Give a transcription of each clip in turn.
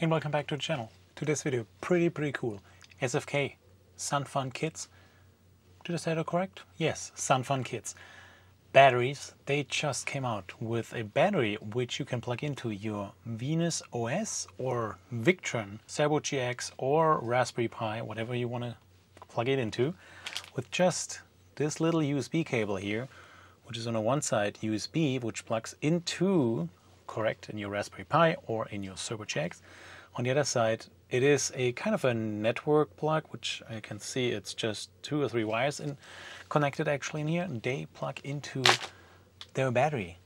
and welcome back to the channel. Today's video, pretty pretty cool. SFK, Sun Fun Kits. Did I say that correct? Yes, Sun Fun Kits. Batteries, they just came out with a battery which you can plug into your Venus OS or Victron Cerbo GX or Raspberry Pi, whatever you want to plug it into, with just this little USB cable here, which is on the one side USB, which plugs into correct in your Raspberry Pi or in your GX. On the other side, it is a kind of a network plug, which I can see it's just two or three wires in, connected actually in here, and they plug into their battery.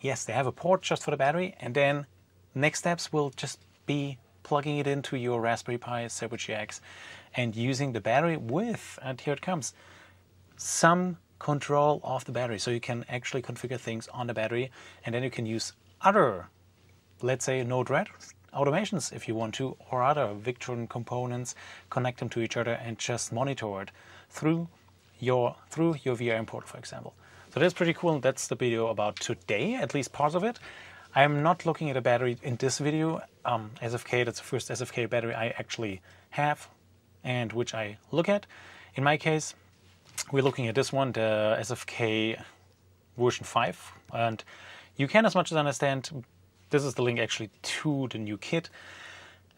Yes, they have a port just for the battery, and then next steps will just be plugging it into your Raspberry Pi Cerbo GX and using the battery with, and here it comes, some control of the battery. So you can actually configure things on the battery, and then you can use other, let's say Node-RED automations if you want to, or other Victron components, connect them to each other and just monitor it through your through your VRM portal, for example. So that's pretty cool. That's the video about today, at least part of it. I'm not looking at a battery in this video. Um, SFK, that's the first SFK battery I actually have and which I look at. In my case, we're looking at this one, the SFK version 5. And you can, as much as I understand, this is the link actually to the new kit.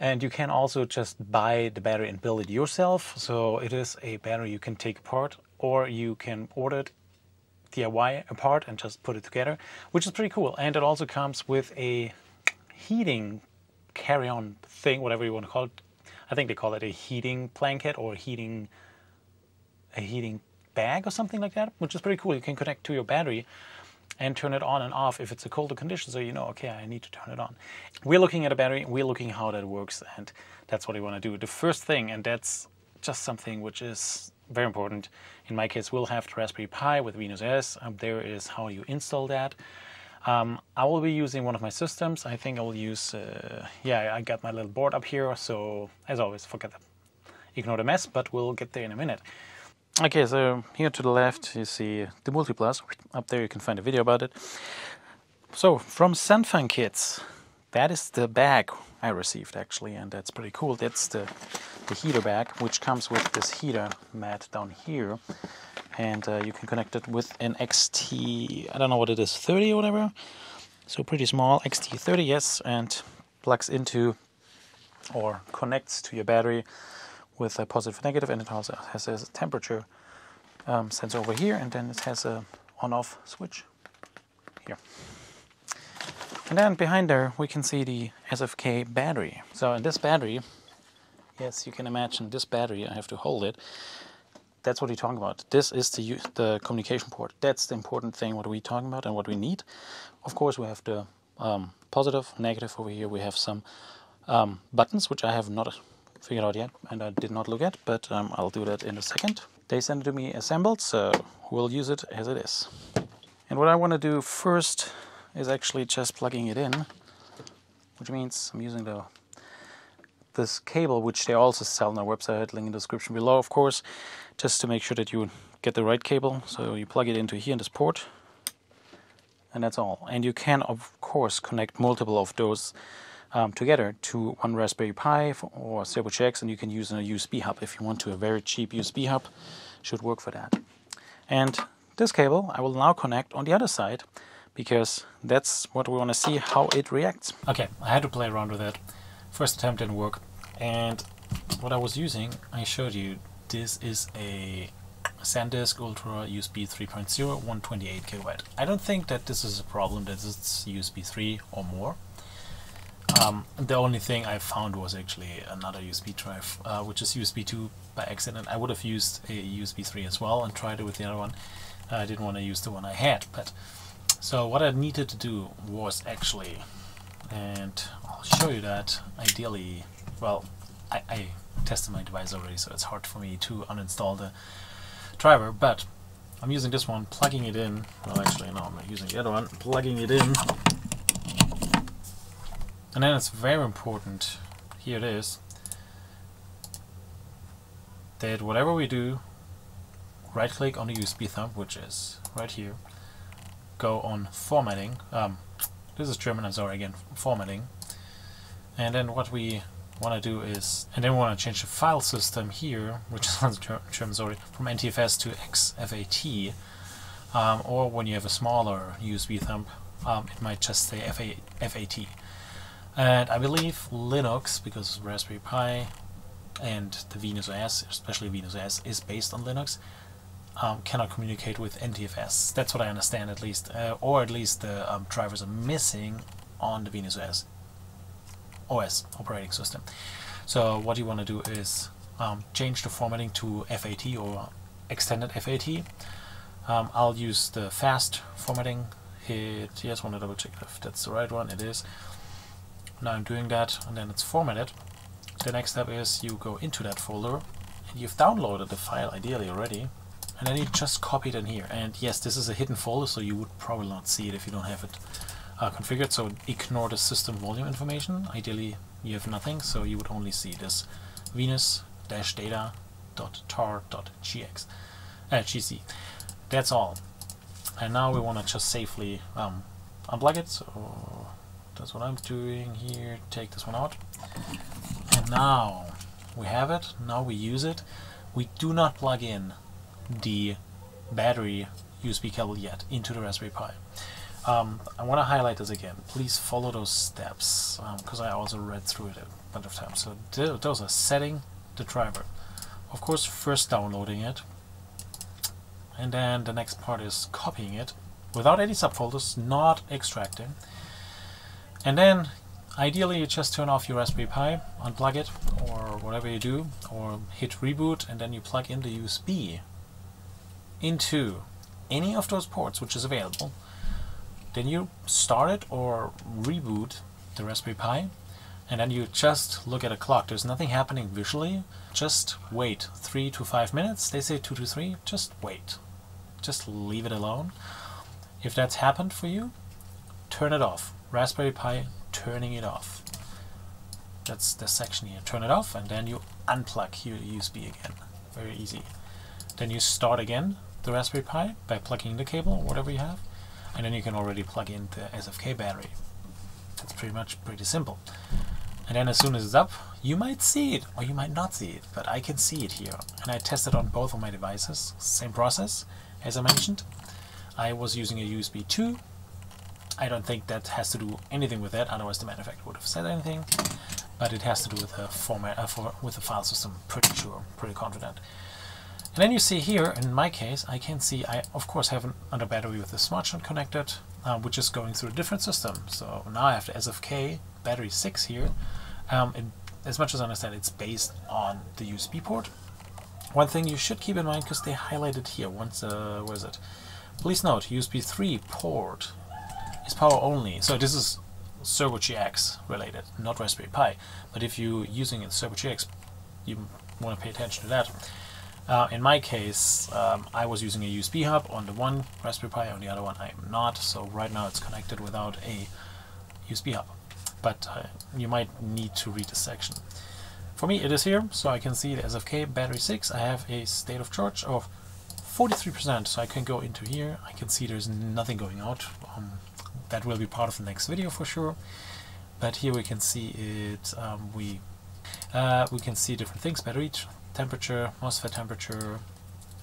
And you can also just buy the battery and build it yourself. So it is a battery you can take apart, or you can order it DIY apart and just put it together, which is pretty cool. And it also comes with a heating carry-on thing, whatever you want to call it. I think they call it a heating blanket or heating a heating bag or something like that, which is pretty cool. You can connect to your battery and turn it on and off if it's a colder condition so you know okay I need to turn it on. We're looking at a battery, we're looking how that works and that's what we want to do. The first thing and that's just something which is very important. In my case we'll have the Raspberry Pi with Venus OS Um, there is how you install that. Um, I will be using one of my systems. I think I will use, uh, yeah, I got my little board up here. So as always, forget that. Ignore the mess, but we'll get there in a minute. Okay, so here to the left you see the Multiplus. Up there you can find a video about it. So from Sun Fun Kits, that is the bag I received actually, and that's pretty cool. That's the, the heater bag, which comes with this heater mat down here. And uh, you can connect it with an XT, I don't know what it is, 30 or whatever. So pretty small, XT30, yes, and plugs into or connects to your battery with a positive negative and it also has a temperature um, sensor over here and then it has a on-off switch here. And then behind there we can see the SFK battery. So in this battery, yes you can imagine this battery, I have to hold it. That's what we're talking about. This is the, the communication port. That's the important thing what we're talking about and what we need. Of course we have the um, positive, negative over here. We have some um, buttons which I have not figured out yet and I did not look at, but um, I'll do that in a second. They sent it to me assembled, so we'll use it as it is. And what I want to do first is actually just plugging it in, which means I'm using the this cable, which they also sell on their website, link in the description below, of course, just to make sure that you get the right cable. So you plug it into here in this port, and that's all. And you can, of course, connect multiple of those um, together to one Raspberry Pi or GX, and you can use a USB hub if you want to. A very cheap USB hub should work for that. And this cable I will now connect on the other side because that's what we want to see how it reacts. Okay, I had to play around with it. First attempt didn't work, and what I was using, I showed you. This is a SanDisk Ultra USB 3.0 128 kilobyte. I don't think that this is a problem that it's USB 3 or more. Um, the only thing I found was actually another USB drive, uh, which is USB 2 by accident. I would have used a USB 3 as well and tried it with the other one. I didn't want to use the one I had, but so what I needed to do was actually, and I'll show you that ideally, well, I, I tested my device already, so it's hard for me to uninstall the driver, but I'm using this one, plugging it in, well actually no, I'm not using the other one, plugging it in and then it's very important, here it is, that whatever we do, right click on the USB thumb, which is right here, go on formatting, um, this is German, I'm sorry again, formatting, And then what we want to do is, and then we want to change the file system here, which is on German, sorry, from NTFS to exFAT. Um, or when you have a smaller USB thumb, um, it might just say FA FAT. And I believe Linux, because Raspberry Pi and the Venus OS, especially Venus OS, is based on Linux, um, cannot communicate with NTFS. That's what I understand at least, uh, or at least the um, drivers are missing on the Venus OS, OS operating system. So what you want to do is um, change the formatting to FAT or extended FAT. Um, I'll use the fast formatting. Hit yes, want to double check if that's the right one. It is. Now I'm doing that, and then it's formatted. The next step is you go into that folder, and you've downloaded the file ideally already and then you just copy it in here. And yes this is a hidden folder so you would probably not see it if you don't have it uh, configured. So ignore the system volume information. Ideally you have nothing so you would only see this venus-data.tar.gx uh, gc that's all. And now we want to just safely um, unplug it so that's what I'm doing here take this one out and now we have it now we use it we do not plug in the battery USB cable yet into the Raspberry Pi. Um, I want to highlight this again. Please follow those steps because um, I also read through it a bunch of times. So th those are setting the driver. Of course, first downloading it, and then the next part is copying it without any subfolders, not extracting. And then ideally you just turn off your Raspberry Pi, unplug it, or whatever you do, or hit reboot, and then you plug in the USB into any of those ports which is available, then you start it or reboot the Raspberry Pi and then you just look at a clock. There's nothing happening visually. Just wait three to five minutes. They say two to three. Just wait. Just leave it alone. If that's happened for you, turn it off. Raspberry Pi turning it off. That's the section here. Turn it off and then you unplug your USB again. Very easy. Then you start again the Raspberry Pi by plugging the cable or whatever you have and then you can already plug in the SFK battery. That's pretty much pretty simple. And then as soon as it's up, you might see it or you might not see it, but I can see it here. And I tested on both of my devices, same process as I mentioned. I was using a USB 2. I don't think that has to do anything with that, otherwise the manufacturer would have said anything. But it has to do with the format, uh, for, with the file system, pretty sure, pretty confident. And then you see here, in my case, I can see I of course have an under battery with the smart shunt connected, uh, which is going through a different system. So now I have the SFK battery 6 here. Um, as much as I understand, it's based on the USB port. One thing you should keep in mind, because they highlighted here, once, uh, where is it? Please note, USB 3 port is power only. So this is Cerbo GX related, not Raspberry Pi. But if you're using Cerbo GX, you want to pay attention to that. Uh, in my case, um, I was using a USB hub on the one Raspberry Pi, on the other one I am not, so right now it's connected without a USB hub. But uh, you might need to read this section. For me it is here, so I can see the SFK battery 6. I have a state of charge of 43%, so I can go into here. I can see there's nothing going out. Um, that will be part of the next video for sure. But here we can see it, um, we uh, we can see different things, battery temperature, MOSFET temperature,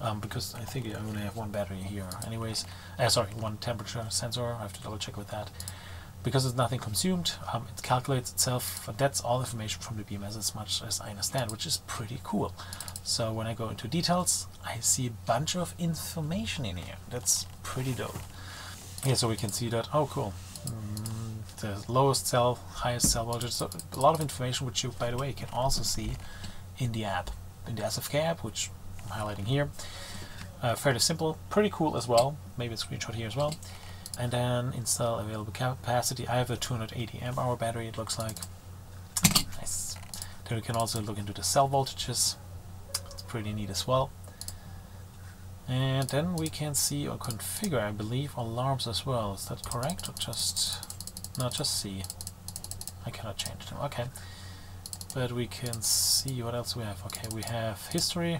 um, because I think I only have one battery here anyways, uh, sorry, one temperature sensor, I have to double check with that. Because it's nothing consumed, um, it calculates itself, that's all information from the BMS as much as I understand, which is pretty cool. So when I go into details, I see a bunch of information in here. That's pretty dope. Yeah, so we can see that, oh cool, mm, the lowest cell, highest cell voltage, so a lot of information which you, by the way, can also see in the app in the SFK app, which I'm highlighting here. Uh, fairly simple, pretty cool as well. Maybe a screenshot here as well. And then install available capacity. I have a 280 amp hour battery, it looks like. Nice. Then we can also look into the cell voltages. It's pretty neat as well. And then we can see or configure, I believe, alarms as well. Is that correct? Or just... No, just see. I cannot change them. Okay but we can see what else we have. Okay, we have history,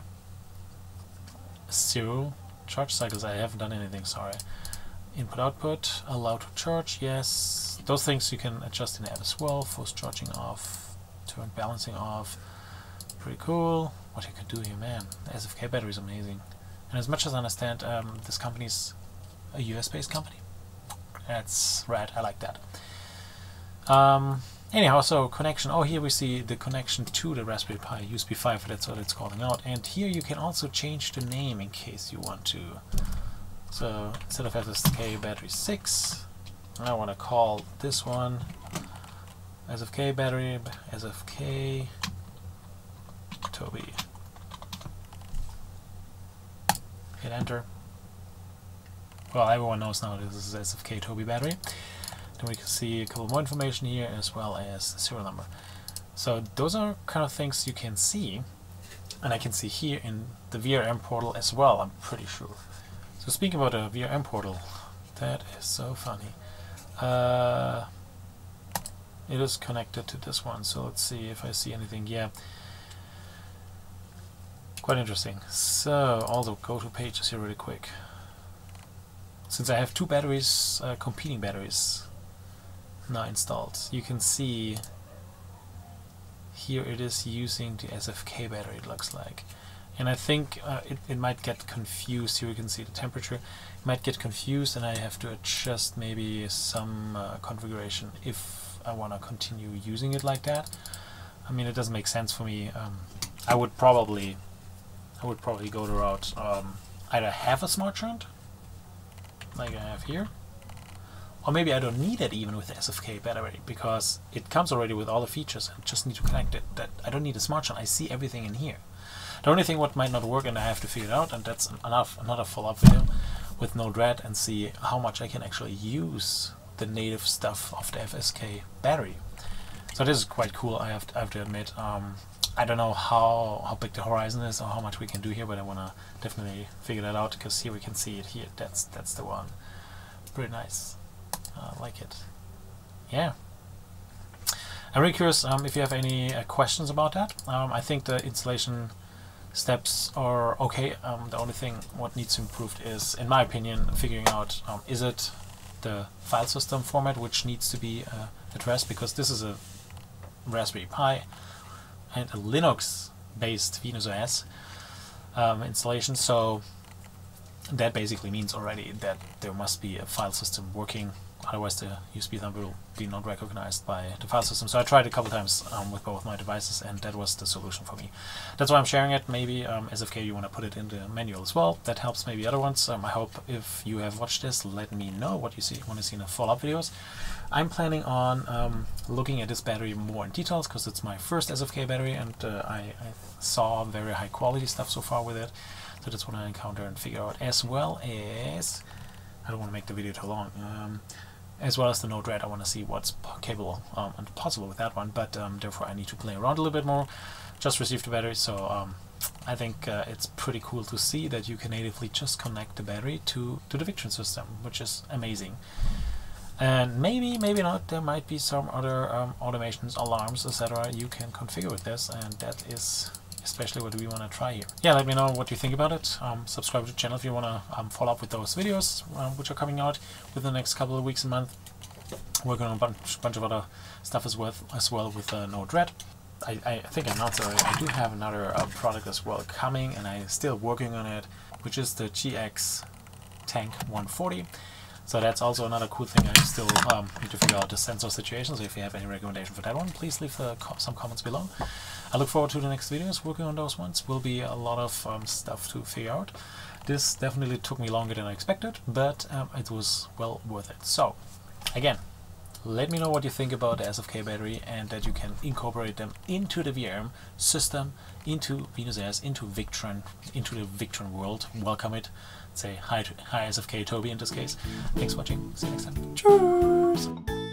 zero charge cycles. I haven't done anything, sorry. input output, allow to charge, yes. Those things you can adjust in the app as well. Force charging off, turn balancing off. Pretty cool. What you can do here, man. SFK battery is amazing. And as much as I understand, um, this company's a US-based company. That's rad. I like that. Um, anyhow, so connection. Oh, here we see the connection to the Raspberry Pi USB 5. That's what it's calling out. And here you can also change the name in case you want to. So instead of SFK battery 6, I want to call this one SFK battery, SFK Tobi. Hit enter. Well, everyone knows now this is SFK Tobi battery. Then we can see a couple more information here as well as the serial number. So those are kind of things you can see and I can see here in the VRM portal as well, I'm pretty sure. So speaking about a VRM portal, that is so funny. Uh, it is connected to this one, so let's see if I see anything. Yeah, quite interesting. So, also go to pages here really quick. Since I have two batteries, uh, competing batteries, now installed. You can see here it is using the SFK battery it looks like and I think uh, it, it might get confused here you can see the temperature it might get confused and I have to adjust maybe some uh, configuration if I want to continue using it like that I mean it doesn't make sense for me um, I would probably I would probably go the route um, either have a smart shunt like I have here or maybe I don't need it even with the SFK battery because it comes already with all the features and just need to connect it. That I don't need a smart shunt. I see everything in here. The only thing what might not work and I have to figure it out and that's enough another follow-up video with Node-RED and see how much I can actually use the native stuff of the FSK battery. So this is quite cool I have to, I have to admit. Um, I don't know how, how big the horizon is or how much we can do here but I want to definitely figure that out because here we can see it here. That's, that's the one. Pretty nice. I uh, like it. Yeah. I'm really curious um, if you have any uh, questions about that. Um, I think the installation steps are okay. Um, the only thing what needs to improve is, in my opinion, figuring out um, is it the file system format which needs to be uh, addressed because this is a Raspberry Pi and a Linux-based Venus OS um, installation. So that basically means already that there must be a file system working otherwise the USB thumb will be not recognized by the file system. So I tried a couple times um, with both my devices and that was the solution for me. That's why I'm sharing it. Maybe um, SFK you want to put it in the manual as well. That helps maybe other ones. Um, I hope if you have watched this, let me know what you see want to see in the follow-up videos. I'm planning on um, looking at this battery more in details because it's my first SFK battery and uh, I, I saw very high quality stuff so far with it. So that's what I encounter and figure out as well as I don't want to make the video too long. Um, as well as the Node-RED, I want to see what's capable um, and possible with that one, but um, therefore I need to play around a little bit more. Just received the battery, so um, I think uh, it's pretty cool to see that you can natively just connect the battery to, to the Victron system, which is amazing. And maybe, maybe not, there might be some other um, automations, alarms, etc. you can configure with this, and that is especially what we want to try here. Yeah, let me know what you think about it. Um, subscribe to the channel if you want to um, follow up with those videos, uh, which are coming out within the next couple of weeks and month. Working on a bunch, bunch of other stuff as well, as well with uh, Node-RED. I, I think I announced already, I do have another uh, product as well coming, and I'm still working on it, which is the GX Tank 140. So that's also another cool thing I still um, need to figure out the sensor situation. So if you have any recommendation for that one, please leave co some comments below. I look forward to the next videos working on those ones. Will be a lot of um, stuff to figure out. This definitely took me longer than I expected, but um, it was well worth it. So, again, let me know what you think about the SFK battery and that you can incorporate them into the VRM system, into Venus OS, into Victron, into the Victron world. Welcome it. Say hi to hi SFK Tobi in this case. Thanks for watching. See you next time. Cheers!